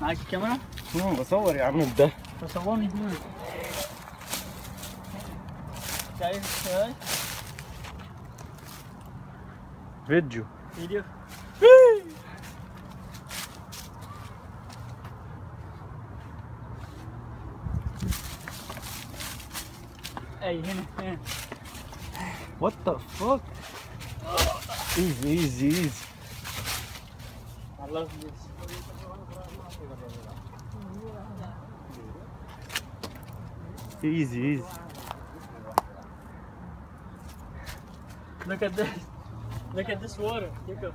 معاك الكاميرا؟ مم، بصور يا عم ده. تصورني هنا شايف إزاي؟ فيديو. فيديو. أي هنا هنا. What the fuck? Easy, easy, easy. I love this. Easy, easy. Look at this. Look at this water. Here Look go.